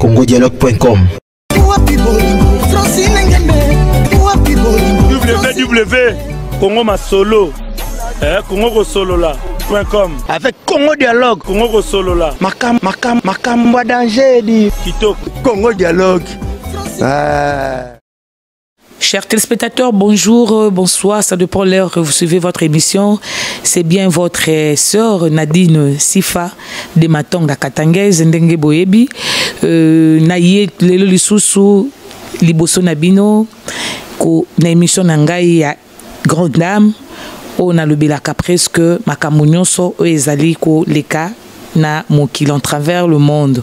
congodialogue.com www congo masolo eh, congo kosolola com avec congo dialogue congo kosolola makambo ya danger edi kitoko congo dialogue ah. Chers téléspectateurs, bonjour, euh, bonsoir, ça dépend l'heure que vous suivez votre émission. C'est bien votre euh, sœur Nadine Sifa de Matonga Katangaise, Ndenge Boyebi, euh, Naye Lelo Lisusu, Liboso Nabino, na émission Nangai grande dame oyo nalobelaka presque makambo nyonso oyo ezali koleka na mokili en travers le monde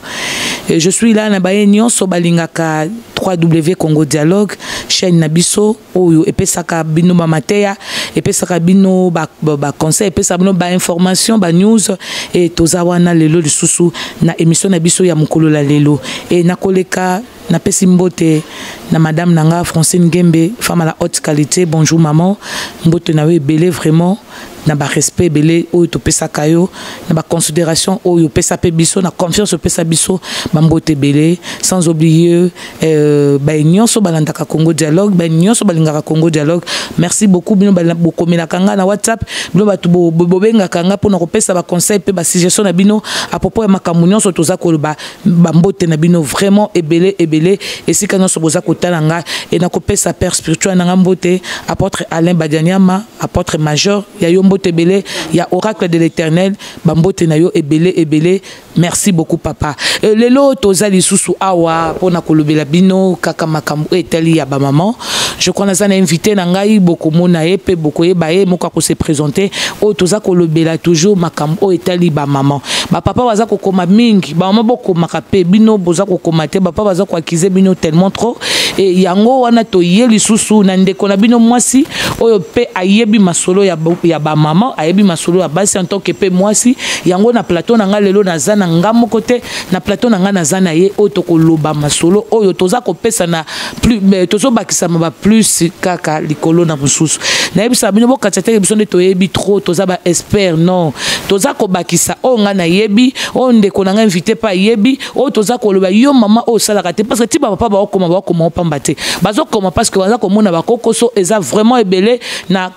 Et je suis là na baye nyonso balingaka 3w congo dialogue chaîne na biso oyo epesaka bino bamateya epesaka bino baconseil epesaka bino bainformation banews e toza wana lelo lisusu na émission na biso ya mokolo la lelo e nakoleka napesi mbote na madame na nga francine gembe femme à la haute qualité bonjour maman mbote na yo ebele vraiment na barespect ebele oyo topesaka yo na baconsidération oyo opesa mpe biso na confiance opesa biso bambote ebele sans oublier euh, baye nyonso balandaka congo dialogue baye nyonso balingaka congo dialogue merci beaucoup bino bokomelaka ngai na whatsapp bino bato bobengaka ngai mpo na kopesa baconseil mpe basuggestion na bino apropos ya makambo nyonso toza koloba bambote na bino vraiment ebele ebele esika nyonso boza kotala nga e nakopesa père spirituel na nga mbote apôtre alain badianiama apôtre major ya yo mbote ebele ya oracle de l'éternel bambote na yo ebele ebele merci beaucoup papa e, lelo toza lisusu awa mpo na kolobela bino kaka makambo oyo etali ya bamama je crois naza na invité na ngai bokomona ye mpe bokoyeba ye moko akose présente oyo toza kolobela toujours makambo oyo etali bamama bapapa baza kokoma mingi bamama bokomaka mpe bino boza kokoma te bapapa baza koakize bino tellement trop e yango wana toye lisusu na ndeko na bino mwasi oyo mpe ayebi masolo ya, ya bamama ayebi masolo ya basi en tant que mpe mwasi yango na plateau na ngai lelo naza na ngai moko te na plateau na ngai naza na ye oyo tokoloba masolo oyo toza kopesa na tozobakisama ba plus kaka likolo na mosusu nayebisa bino bokatisa teke biso nde toyebi trop toza ba expert non toza kobakisa oyo ngai nayebi oyo ndeko na ngai invité mpe ayebi oyo toza koloba yo mama oyo osalaka te parce que ti bapapa baokoma baokoma opamba te bazokoma parce que baza komona bakokoso eza vraiment ebele na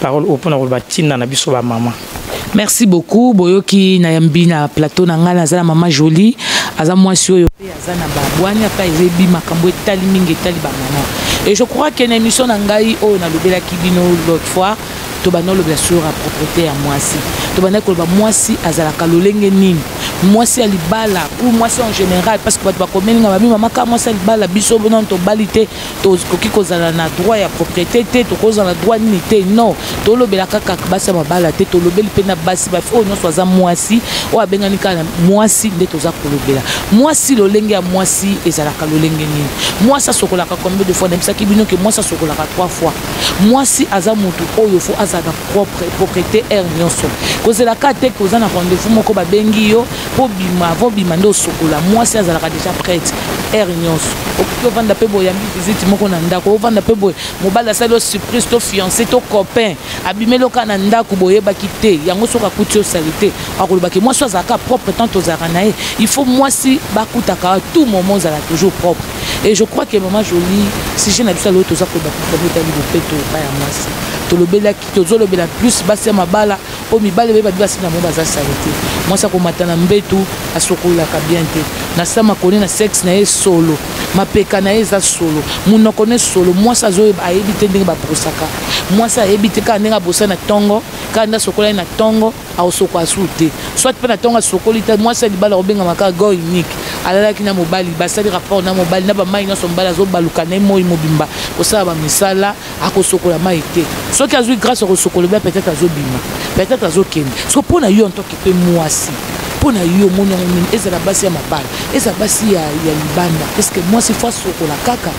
parole oyo mpona koloba ntina na biso bamama merci beaucoup boyoki na yambi na plateau na ngai naza na mama jolie aza mwasi oyo mpe aza na babwani ata ezebi makambo etali mingi etali bamama et je crois que na émission na ngai oyo nalobelaki bino l'autre fois tobandi olobela sur ya propriété ya mwasi tobandaki koloba mwasi azalaka lolenge nini mwasi ya libala ou mwasi en général parce que bato bakomelinga babi mamaka mwasi ya libala biso bonano tobali te tokoki kozala na droit ya propriété te tokozala droit nini te non tolobela kaka basi ya mabala te tolobeli mpe na basi bafi oyo nyonso aza mwasi oyo abengani kaka na mwasi nde toza kolobela mwasi lolenge ya mwasi ezalaka lolenge nini mwasi asokolaka combien de fois nayebisaki bino ke mwasi asokolaka trois fois mwasi aza motu oyo fo azalaka propre propriété aire nyonso kozelaka te ke oza na rendez-vous moko babengi yo mpo bima avant obima nde osokola mwasi azalaka déjà prête heure nyonso okoki ovanda mpe boye yambi visite moko na ndako ovanda mpe boye mobali asali yo surprise to fiancé to copain abimeli oka na ndako boyebaki te yango soki akuti yo salite akolobaki mwasi oyo azalaka propre tant tozalaka na ye il faut mwasi bakutaka tout moment ozala toujours propre et je crois que mama jolie sujet na biso aloyo toza koloba kutango etali bopeto epai ya mwasi tolobelaki tozolobela plus basi ya mabala mpo mibale baye babi basi na bango baza salite mwasi akomata na mbetu asokolaka bien te na sa makoni na sexe na ye solo mapeka na ye eza solo monoko ne solo mwasi azoyeba ayebi te ndenge babrosaka mwasi ayebi te kaka ndenge abrosa na ntongo kaka nde asokola ye na ntongo akosokola su te soit mpe na ntongo asokoli te mwasi ya libala akobengama kaka go unique alalaki na mobali basali rapport na mobali na bamai nyonso mobali azobaluka na ye moi mobimba kosala bamisala akosokola mai te soki azwi grâce akosokola bia peut-être azobima peut-être azokende soki mpo na yo en tant que mpe mwasi mpo na yo omoni yango nini ezala basi ya mabala ezala basi ya, ya libanda eske mwasi fo asokola kaka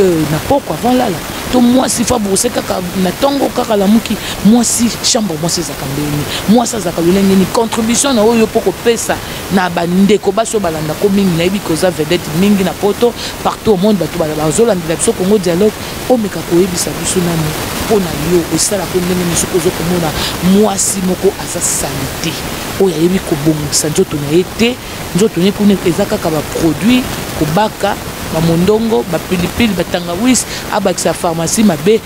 euh, na poko avant lala to mwasi fo abrose kaka na ntongo kaka lamuki mwasi chambre mwasi ezalaka ndenge nini mwasi azalaka lolenge nini contribution na oyo mpo kopesa na bandeko basi oyo balanda ko mingi nayebi koza vedette mingi na poto partout au monde bato bazolandela biso congo dialogue omeka koyebisa biso nani mpo na yo esalaka ndenge nini soki ozo komona mwasi moko aza salite oyo ayebi kobongisa nzoto na ye te nzoto na ye kuna eza kaka baproduit kobaka bamondongo bapilipili batangawisi abakisa pharmacie mabe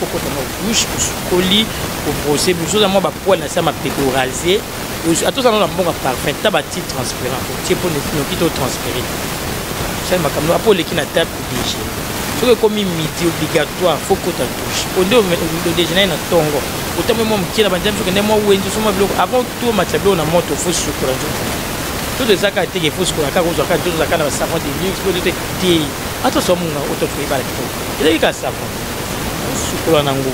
kokota mwa bouche osukoli obrose bouche oza mwa bapoil na se ya mapeko orase ata oza nano na mbongo ya parfum ta bati transparent otie mpo noki to transpere osali makambo apo oleki na table oblige soki ekomi midi obligatoire fo kota douche po nde odejeuner na ntongo otambwe mwa mokie na banjambi sokende mwa wenze osomwa biloko avant to matisa biloko na moto fo sukola nzoto toto eza kaka teke fo sukola kaka ozwa kaka nzoto ozwa kaka na basavon de luxe po nzoto te ata oswa monga ototoyebala kitoko ezalaki kaka savon sukola na ngo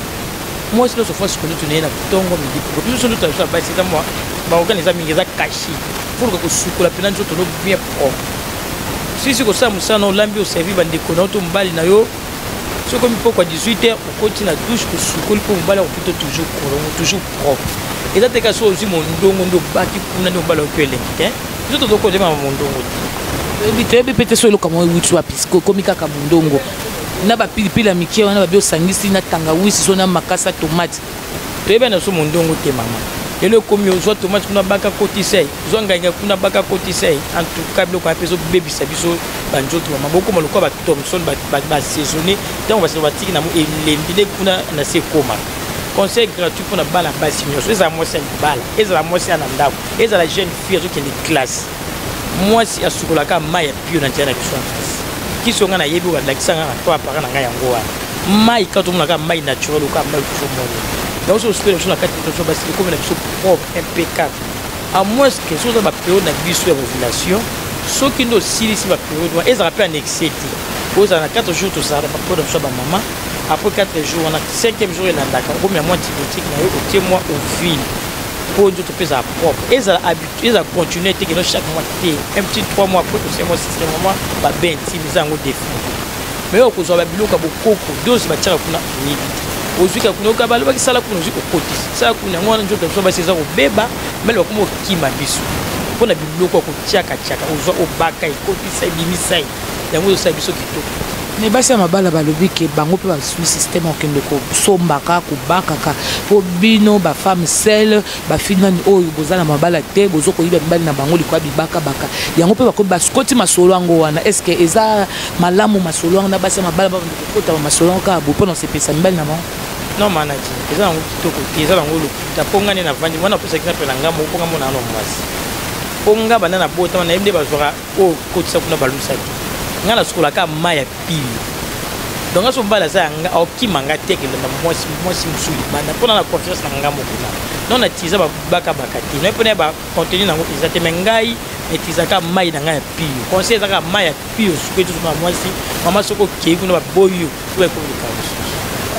mwasi nyonso fo asukoli tuna ye na ntongo midi biso ndoto na biso ya basi eza mwa baorgane eza mingi eza kashi foluka kosukola mpena nzoto no bien propre sisi kosala mosala na olambi oservi bandeko na yo to mobali na yo soki omi mpokwa 18 heure okoti na douche kosukoli mpo mobali akopito toujours kolongo toujours propre eza te kasi ozwi mondongo nde obaki kuna nde mobali oki elengi te biso tozokolemama mondongo te toyebi mpe te so eloko yango euti wapi komi kaka mondongo na ba pili pili ya mikie wana babi osangisi na tangawisi so na makasa tomate toyeba na so mondongo te mama lelo ekomi ozwa tomate kuna baka kotisa ye zwa ngange kuna baka kotisa ye en tout cas biloko ya mpe ezobebisa biso banzoto mama bokoma lokola batomson basaisonne ntango basino batiki na mo elembi nde kuna na se ekoma conseil gratuit mpona bana basi nyonso ezala mwasi ya libala ezala mwasi ya na ndako ezala jeune fille azokende classe mwasi asukolaka mai ya pio na nzela na biso na fasi kisi onga nayebi oyo balakisa nga na to apara na ngai yango wana mai kaka tomonaka mai naturel oka mai biso moni yango so osukela biso na kati biso basi ekomi na biso propre impeccable à moins que soki oza baperiode na biso ya ovulation soki nde osilisi baperiode wana ezalaka mpe en excès te ozala na 4 jours tozalaka na baperiode na biso ya bamama après 4 jours wana 5e jour elandaka okomi ya mwa antibiotique na yo otie mwa ovile mpo nzoto mpe ezala propre ezala eza continuer te kino chaque mois te un petit 3 mois après tose mois c'est vraiment ba ben ti biza yango défi mais okozwa ba biloko bokoko dose batiaka kuna oyebi te ozwika kuna oka balobaki sala kuna ozwi kokotisa sala kuna yango wana nzoto biso basi eza kobeba mbele bakoma okima biso mpo na biloko ya kotiakatiaka ozwa obaka ekotisa ebimisa ye yango ezosala biso kitoko me basi ya mabala balobi ke bango mpe basui systeme okende kosombaka kobakaka mpo bino bafemme sele bafili nani oyo boza na mabala te bozo koyiba mibali na bango likoya bibakabaka yango mpe bakomi bakoti masolo yango wana estce eza malamu masolo yango na basi ya mabala babanda kokotama masolo yango kaka bopo na osepesa mibali na bango non manaki eza yango kitoko te eza yango lokuta mpo nga nde navandi wana opesaki na mpe na ngambo mpo nga mona ano mwasi mpo nga banda nabotama nayebi nde bazwaka Oh, kotisa kuna balusa te. Nga na sukola ka maya pili. Donc aso mbala aza yanga okima nga te kende na mwasi mwasi musuli bana pona na confiance na nga moko na. Non na tiza ba baka baka te. Na pona ba contenu nango eza te mais ngai etizaka mai na ngai ya pio conseil ezaka mai ya pio soki etusu na mwasi mama soki okei kuna baboyi yo oyo ekomi likambo mosusu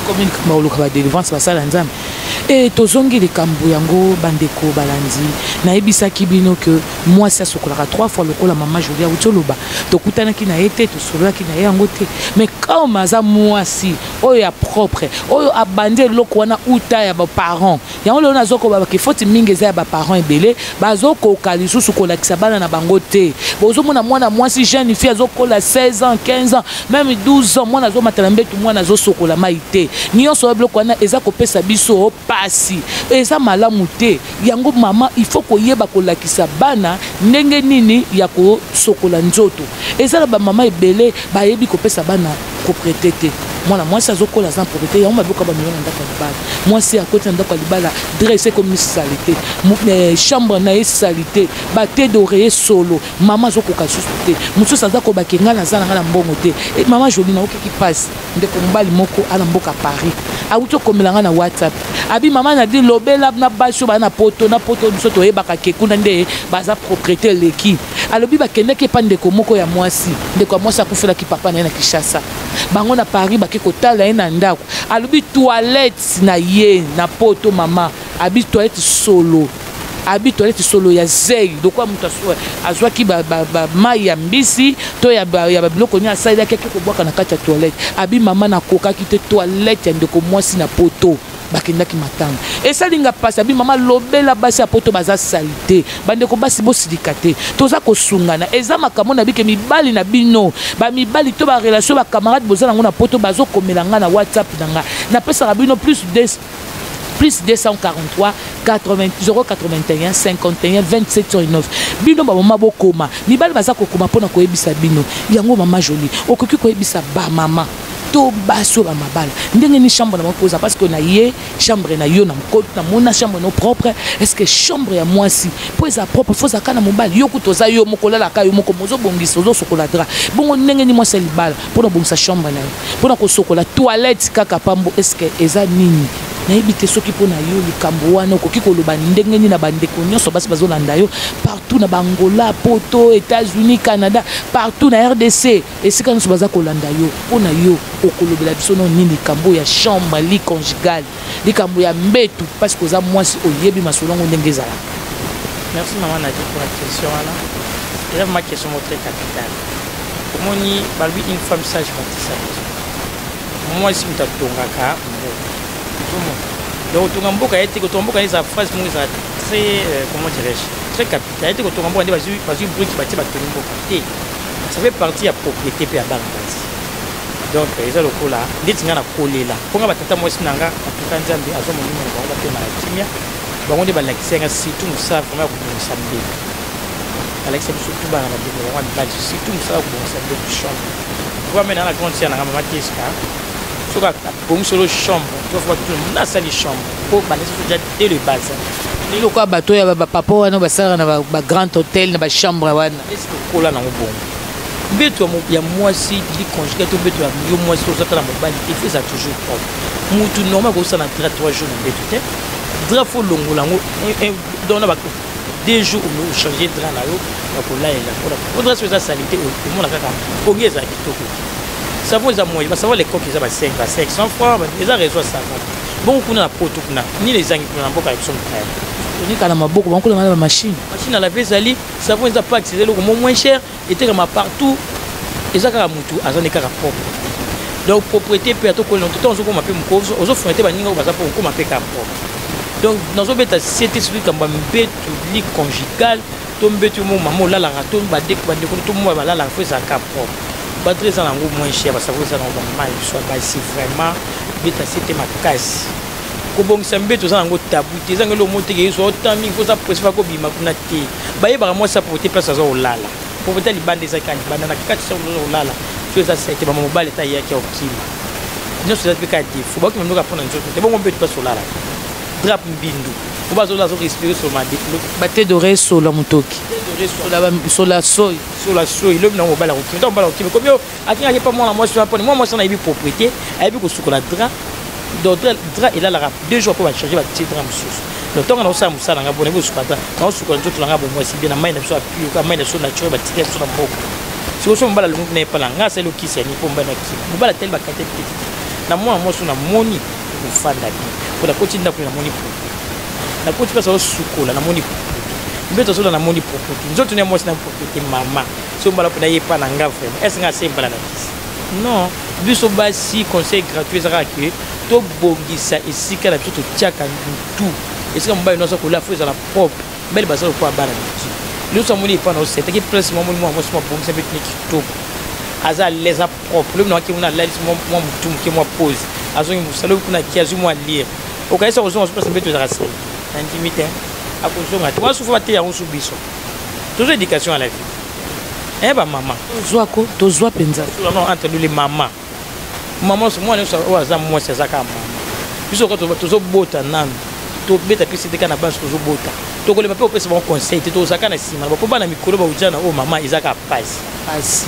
okomi likambo oluka badelivrance basala nzambe e tozongi likambo yango bandeko balandi nayebisaki bino ke mwasi asukolaka trois fois lokola mama jolie auti oloba tokutanaki na ye te tosololaki na ye yango te mais comme aza mwasi oyo ya propre oyo abandi eloko wana uta ya baparent yango lelo nazokobabake foti mingi eza ya baparent ebele bazokoka lisusu kolakisa bana na bango te bozomona mwana mwasi jeune fille azokola 16 ans 15 ans meme 12 ans mwana azomata na mbetu mwana azosokola mai te nyonso ya biloko wana eza kopesa biso mpasi eza malamu te Yango mama il faut koyeba kolakisa bana ndenge nini ya kosokola nzoto. Eza na ba mama ebele bayebi kopesa bana propriete te. Mwana mwasi azokola aza na propriete yango mabe okaba milo na ndako ya libala. Mwasi akoti na ndako ya libala dress ekomi salite, eh, chambre na ye salite, ba te d'oreiller solo. Mama azokoka lisusu te. Mosusu aza kobake ngai naza na ngai na mbongo te. Eh, mama Jolie nayoki kipasi. ndeko mobali moko ana mboka paris awuti okomela ngai na whatsapp abi mama nadi lobela na basi oyo baa na poto na poto biso toyebaka ke kuna nde baza propriété eleki alobi bakendaki epa ndeko moko ya mwasi ndeko ya mwasi akufelaki papa na ye na kinshasa bango na paris bake kotala ye na ndako alobi toilette na ye na poto mama abi toilette solo abi toilette solo ya zei lokola moto azwaki mai ya mbisi to ya babiloko nini asalelaki ake kobwaka na kati ya toilette abi mama nakokaki te toilette ya ndeko mwasi na poto bakendaki matanga esali nga mpasi abi mama lobela basi ya poto baza sali te bandeko basi bosilika te toza kosungana eza makambo na bike mibali na bino bamibali to barelation bakamarade boza nango na poto bazokomela ngai na whatsapp na ngai napesaka bino plus plus 243 80 081 51 27 sur 9 bino bamama bokoma mibali baza kokoma mpo na koyebisa bino yango mama joli okoki koyebisa bamama to basi oyo bamabala ndenge ni chambre na bango koza parce que na ye chambre na yo na mokoti na mona chambre no propre est ce que chambre ya mwasi mpo eza propre fo ozalaka na mobali yo kutu oza yo moko olalaka yo moko mozobongisa ozosokola dra bongo ndenge ni mwasi ya libala mpo na kobongisa chambre na yo mpo na kosokola toilette kaka pambo eske eza nini nayebi te soki mpo na yo likambo wana okoki koloba ndenge nini na bandeko nyonso basi bazolanda yo partout na bangola poto états-unis canada partout na rdc esika nyonso baza kolanda yo mpo na yo okolobela biso no nini likambo ya chambre li conjugale likambo ya mbetu parce que oza mwasi oyebi masolo yango ndenge ezalaka merci mama nadi pour la question wana eza ma question moko très capital omoni balobi une femme sage batisa mwasi moto atongaka mboka donc otonga mboka ye te kotonga mboka eza phrase moko eza très euh, comment dirais-je très capital ye te kotonga mboka nde bazwi brique batie batongi mboka te ça fait partie ya propriété mpe ya bana basi donc eza lokola ndeti ngai nakolela mpo ngai batata mwasi na ngai atuka nzambe azwa molimo na bango bapema na kimia bango nde balakisa ngai surtout mosala vraimen ya kobongisa mbeki balakisa biso tu bana bandeko bango ya mibali surtout mosala ya kobongisa mbeki chambre vrame naa na grande sia na ngai mama teska soki abongisolo chambre tofoka tutuna mona asali chambre mpo balakisa biso ja de le base lokola bato ya bapapa wana basalaka na bagrand hôtel na bachambre wana esi tokola nango bongo mbeto ya mwasi didi conjuga to mbeto ya yo mwasi ozaka na mobali te fo eza toujours propre mutu normal akosala na dra 3 jours na mbeto te dra fo olongola yango donc na bato deux jours ochange dra na yo ya kolalela mpona po dra so eza salite omona kaka pongi eza kitoko savon eza moye basavon lekoke eza ba 5 ba 5 100 franc eza réseau ya savon bongo kuna na poto kuna nini ezangi kuna na mboka ya biso mokaya tonikala maboko bango kuna bana bamashine mashine alave ezali savon eza pax eza eloko mo moins cher etekama partout eza kaka motu aza nde kaka propre donc propreté mpe atokolino toto ozokoma mpe mokoso ozofunga te baninga oyo baza mpo okoma mpe kaka propre donc nazobeta sete soki likambo ya mbetu li conjugal to mbetu mo mama olalaka to bandeko to mwa balalaka fo eza kaka propre batri eza nango moins cher basavo eza nango bamai soit basi vraiment beta sete makasi kobongisa mbeto oza nango tabu te ezanga eloo moteke yesu otan mingi mpoza presi faka kobima kuna te bayebaka mwasi aprote place aza kolala proprete libanda eza kaka libanda na kati sa oza kolala to eza sete mama mobali ata eyaki ya kokima nyonso eza mpe kaka defo bakima ndoka mpo na nzoto te bongo mbeto place olala drap mbindu po bazola azo respire sur ma deplo bate dore sola motoki sola soyi sola soyi lobi nango mobali akokima ntango mobali akokima komi atengaki mpe mwana mwasi wana mpone mwana mwasi wana ayebi propriété ayebi kosukola dra donc dra elalaka deux jours mpo bachange batie dra mosusu donc ntongo naosala mosala nanga mpona bosuka dra naosukola nzoto nanga bomwasi bie na mai na biso ya pioka mai na biso naturel batika biso na mboka sikoso mobala longoki na ye mpala ngai asali okisi yangi mpo mbana kima mobala tali bakate te na mwana mwasi namoni kofanda te mpo nakoti ndako namoni po nakoti mpasi aosukola namoni po mbeto azola namoni propriété nzoto na mwasi na propriété mama soki mbala mpona ye epa na nga vraiment est ce nga ase mbala na kisi non biso basi conseil gratuit eza kaka ke tobongisa esika na biso totiaka ntu esika mobali nyonso akola fo ezala propre mbele baza lokola bana miti nyonso amoni epa na osetaki place mwa moni mwa mwasi mwa bongisa mpe tini kitoko aza alaise apropre lobi nangaki kuna alalisi mwa motu moke mwa pose azongi mosala obi kuna aki azwi mwa lire okanisa kozonga so place mbeto ezalaka se nandimi te akozonga te wana sufa bateya yango su biso tozo éducation à la vie eh ba mama tozwa ko tozwa mpenza non entre nous les mama mama mwana nyonso oyo aza mwasi aza kaka mama biso kaka tozobota nanu tobeta mpesi te kaka na basi tozobota tokolema mpe kopesa bango conseil te tozala kaka na nsima na bapo bana mikolo bautia na oyo mama eza kaka pasi pasi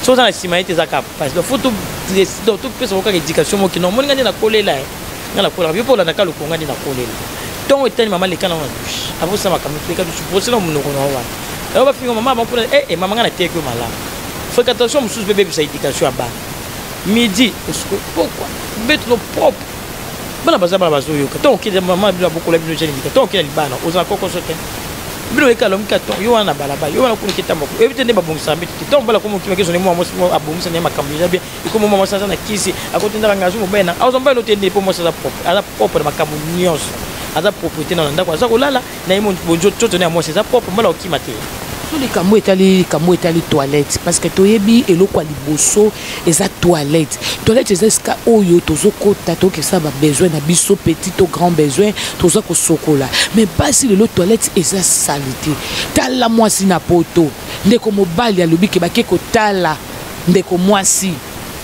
soki oza na nsima ye te eza kaka pasi donc fo topesa bango kaka éducation mokino omoni nga nde nakolela ye nga nakolaka yo mpe olandaka lokonga nde nakolela ntongo etani mama leka nango na dushe abosana makambo leka dushe brose na monoko na yo wana yango bafinga mama bakuna e eh, eh, mama nga nateyaki yo malamu fréquentation mosusu mpe ebebisa éducation ya bana midi osuko pokwa betulo propre bana baza bana bazoyoka ntango okende mama bino abokola bino jani lika ntango okenda libana ozala kokoso te bino oyekala omi katon yo wana na balabala yo wana kuna oketambako oyebi te nde babongisaka mbeto te ntango bala komokimaki ezonde mwa abongisa naye makambo eza bien ekomo mwa mwasi aza na kisi akotindaka ngai azwi mobali na aza mobali ote nde mpo mwasi aza propre aza propre na makambo nyonso aza propriété na na ndako aza kolala na ye bonzoto na ya mwasi eza propre mbala okima te so likambo etali likambo etali toilette parce que toyebi eloko ya liboso eza toilette toilette eza esika oyo tozokota tokesa babesoin na biso petit to grand besoin toza kosokola mais basi lelo toilette eza salite tala mwasi na poto ndeko mobali alobi ke bake kotala ndeko mwasi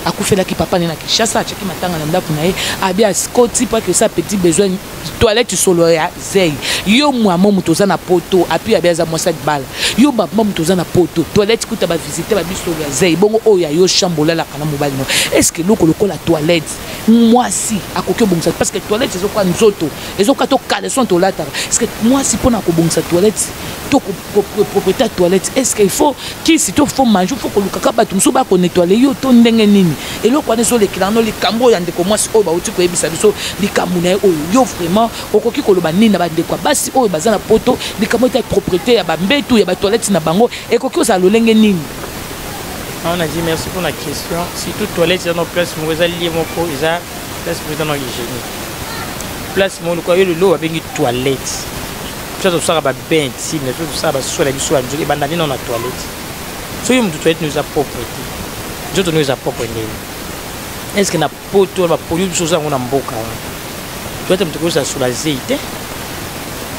akufelaki papa ne na kinshasa atyaki matanga na ndako na ye abi askoti mpo ake osa petit besoin toilette solo ya zei yo mwama moto oza na poto api abi aza mwasi adbala yo bamama moto oza na poto toilette kuta bavisite babi solo ya zei bongo oyo ya yo chambre olalaka na mobali no estce eloko lokola toilette mwasi akoki obongisa parce que toilette ezokoka nzoto ezokoka to caleson tolataka estce mwasi mpo na kobongisa toilette propriété ya toilette est ce que il faut kisi to faut mange faut kolukaka bato mosusu bakonetoile yo to ndenge nini eloko wana ezolekela no likambo oyo ya ndeko mwasi oyo bauti koyebisa biso likambo na ye oyo yo vraiment okoki koloba nini na bandeko ya basi oyo baza na poto likambo ete propriété ya bambetu ya batoilette na bango ekoki kozala lolenge nini on a dit merci pour la question surtout toilette eza na place moko eza lie moko eza place moko eza na hygiénique place moko lokola yo lelo babengi toilette biso tozosaka babain ti mais biso tozosala basusu na biso ya nzoki ebanda nino na toilette soki motu toilette no eza propre te nzoto no eza propre ndeni est ce que na poto baproduit biso oza yango na mboka wana toilette moto ekozala sur la zei te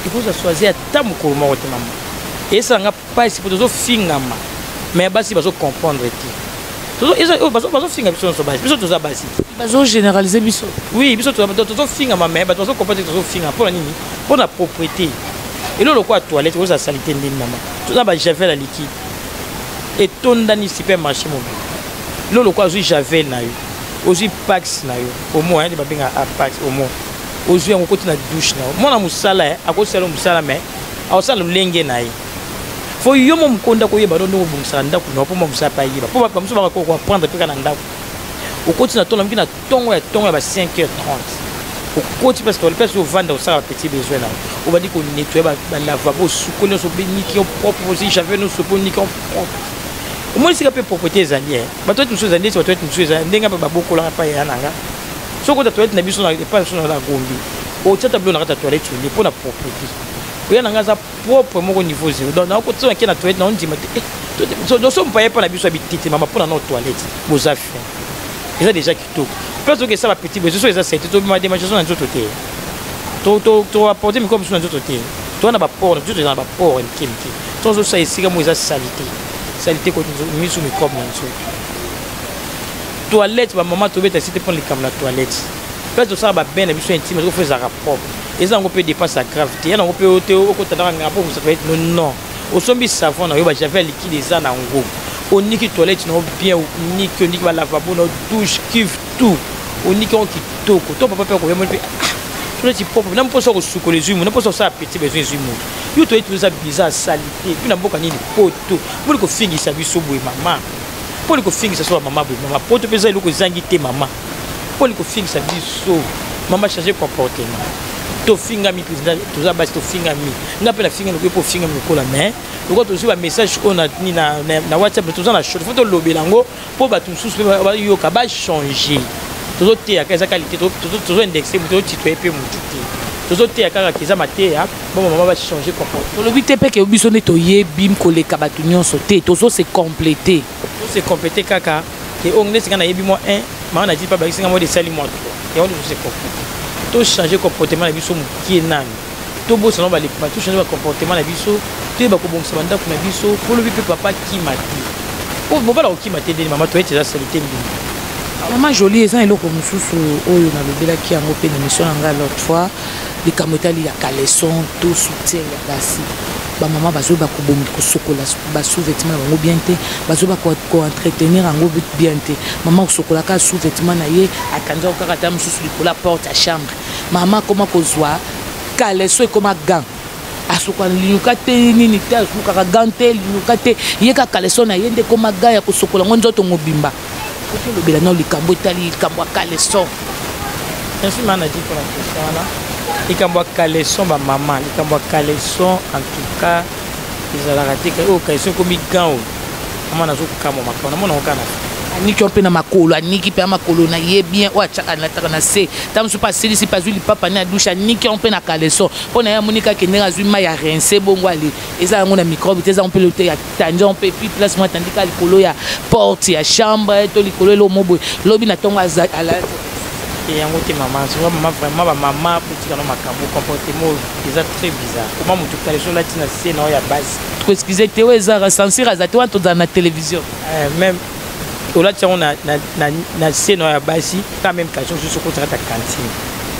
ekozala sur la zei ata mokolo moko te mama esala nga pasi po tozofingama mais basi bazocomprendre te bazofinga biso nyonso basi biso toza basi bazogénéralise biso oui biso tozofingama mais bato bazocomprendre te tozofinga mpo na nini mpo na propriété elo lokola toilette oza salite ndeni nanga toza bajavel ya liquide etondani supermarché mobile elo lokola ozwi javel na yo ozwi pax na yo omo ayandi babenga apax omo ozwi yango okoti na douche na yo mwana mosala akosala mosala mais akosala lolenge na ye fo yo mo moko ndako oyeba no ndenge obongisa na ndako na po mamosa mpe ayeba mpo bato bamosusu bakaka koaprendre mpe ka na ndako okoti na ntongo miki na ntongo ya ntongo ya ba 5 heures 30 okoti parce que olipesi ovanda osala bapetit besoin na yo obandi konetoye balavabo osuko nyonso obeniki yo propre osi javel nyonso mpo oniki yo propre omoni sika mpe propreté ezali eh. bato ete mosusu ezali ndeti bato ete mosusu ezali ndenge mpe babokolaka mpa ya na nga soki okota toilette na biso na epai mosusu na gombi otia tablo na kati ya toilette olie mpo na propreté oya na ngai aza propre moko niveau zero donc nakotia nake na toilette naondima te eh, doso mpaye mpo na biso ya bitete mama mpo na nao toilette boza fin eza déjà kitoko place oke esala petit boye soso eza sete tobima demachation na nzoto te toapporte mikolo mosusu na nzoto te toza na baport nzoto eza na baport mike mike tozosala esika moko eza salite salite koti misu mikrobe na nzoto toilette bamama tobeta site mpona likambo na toilette place tosala babain na biso intime ezoko fo ezalaka propre eza yango mpe dépense ya grave te ya nango mpe ote okotanaka nganga mpo kosaka no non osombi savon na yo bajave ya likide eza na yango oniki toilette na yo bien oniki oniki balavabo na yo douche cuve tout oniki yango kitoko to papa mpe akoya moni mpe ah, toilette propre na mposa kosukola ezwi moto na mposa kosala peti besoin ezwi moto yo toilette oza bizarre salite mpe na mboka nini poto mponi kofingisa biso boye mama mponi kofingisa so bamama boye mama poto mpe eza eloko ezangi te mama poli kofingisa biso mama change comportement tofingami mpenza toza basi tofingami nga mpe nafinga lokola mpo ofingami lokola mais lokola tozwi bamessage oyo na whatsapp toza na shot fo tolobela yango mpo bato mosusu mpe bayoka bachange tozoteyaka eza kalite tozoindexe moto tozotitoye mpe motu te tozoteya kaka ke eza mateya bomamama bachange comportement tolobi te mpe ke biso nde toyebi koleka bato nyonso te tozose complete tozose complete kaka te oyo ndeti nga nayebi mwa un maa na tipa bakisi nga mwa desali mwa to yango nde tose compliqué tochange comportement na biso mokie nani tobosana balekuma tochange bacomportement na biso toyeba kobongisa bandako na biso polobi mpe papa kima te po bobala kokima te ndeni mama toyeti eza salite mbima mama jolie eza eloko mosusu oyo nalobelaki yango mpe na mission na ngai l'autre fois likambo etali ya caleson to soutien ya basi bamama bazoyi bakobongi kosokola basous-vetement na bango bien te bazoyi bakoentretenir yango bien te mama kosokola kaka sous-vetement na ye atanzaka kaka ta mosusu likolo ya porte ya chambre mama akoma kozwa kaleso ekoma gant asoka linuka te nini te asukaka gant te linuka te ye kaka kaleso na ye nde ekoma gant ya kosokola yango nzoto mobimba tolobela nao likambo etali likambo ya caleson merci mana di mpona question wana likambo ya caleson bamama likambo ya caleson en tout cas ezalaka te oyo caleson ekomi gan oyo mama nazokamwa makambo namona yango kana aniki mpe na makolo aniki mpe ya makolo na ye bien oyo atyaka nataka na se ntango mosusu mpe asilisi mpe azwi lipapa ne adushe aniki yango mpe na caleson mpo na ye amoni kaka ndenge azwi mai ya rense bongo ale eza yango na microbe te eza yango mpe lote ya tandion mpe puis place mwa tandika likolo ya porte ya chambre to likolo eloo mo boye lobi na ntongo ala yango te mama zonga mama vraiment bamama kotikana makambo comportement oyo eza très bizarre koma moto kaleso olati na se na oyo ya base koexcuse te oyo ezaka censure aza te wana tozala na télévision eh, même olati yango na se na oyo ya basi ka même kaleso osusu okotikata cantine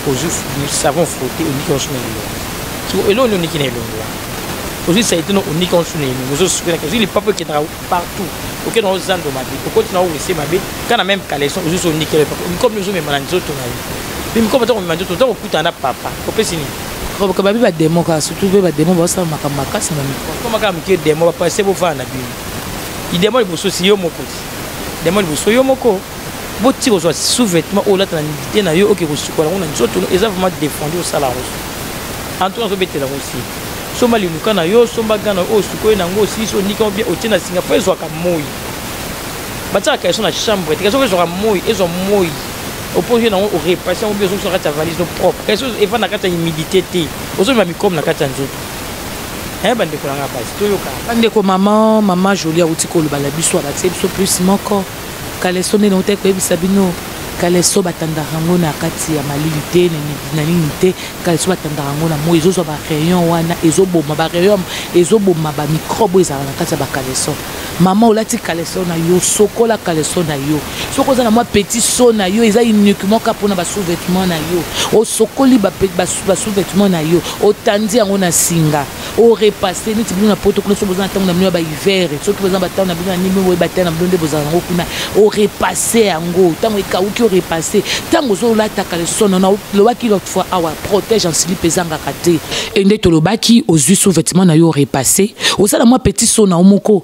ozwi savon frotte oliki osumelelo elongi oliki na elongi wana ozwi saite no onika osu na elongo ozosukelaki ozwi lipapo ekendaka partout oke na ozando mabe okoti na owese mabe ka na meme caleson ozwi so onikela lipapo mikomi ozomema na nzoto na yo mpe mikomi ntango omema nzoto ntango okutana na papa opesi nini babi bademo kaka surtout mpe bademo baosala makambo makasi na mikolo koma kaka moke demo bapase bofana na bino idemo liboso si yo moko demo liboso yo moko botika kozwa sous-vêtement oyo olata na nidite na yo oke kosukola yango na nzoto eza vraiment défendu osala yango antoka azobetela yango si somba liluka na yo somba gana oyo osukoli na yango osilisi onika yango bien otie na singa mpo ezwaka moi batiaka kaeso na chambre te kaeso ezwaka moi ezwa moi oposi na yango orepasse yango bien ozongisa na kati ya valise no propre kaeso efa na kati ya humidité te ozomema microbe na kati ya nzoto eh, bandeko na ngai basi toyokana bandeko mama mama joli auti kolobala biso abatie biso plus moko kaleso nde nautai koyebisa bino kaleso batandaka yango na kati ya malili te na nini te kaleso batandaka yango na moi ezozwa barayon wana ezoboma barayon ezoboma bamikrobe oyo ezalaka na kati ya bakaleso mama olati kaleso na yo sokola kaleso na yo soki oza na mwa petit so na yo eza uniquement ka mpona basous-vêtement na yo osokoli basous-vêtement na yo otandi yango na singa o repasser neti bino na poto kuna soki boza na ntango na bino ya bahiver soki boza na bantango na bino ya nini boye batele na bino nde bozala yango kuna o repasser yango ntango ekauki o repasser ntango ozolataka lesono na lobaki l'autre fois awa protège en slip ezangaka te e nde tolobaki ozwi sous vêtement na yo o repasser osala mwa petit so na yo moko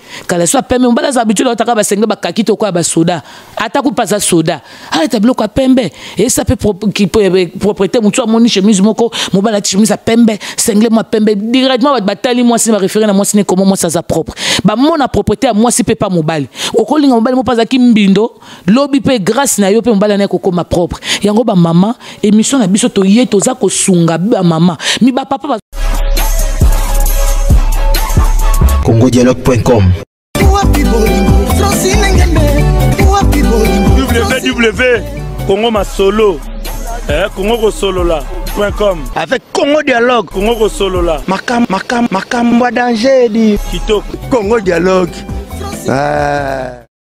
kala so apembe mobali aza habitude aotaka basenge bakaki to koya basoda ata kupa aza soda alata biloko ya pembe esa mpe propriété motu amoni chemise moko mobali ati chemise ya pembe sengle mwa pembe directement bato batali mwasi ne barefere na mwasi ne koma mwasi aza propre bamona propriété ya mwasi mpe pa mobali okolinga mobali moko mpe azalaki mbindo lobi pe grâce na yo pe mobali na ko koma propre yango ba maman émission na biso to ye toza ko sunga ba maman mi ba papa ba congodialogue.com www.congo masolo eh, congo kosolola com avec congo dialogue congo kosolola makam makam makambo ya danger edi kitoko congo dialogue ah.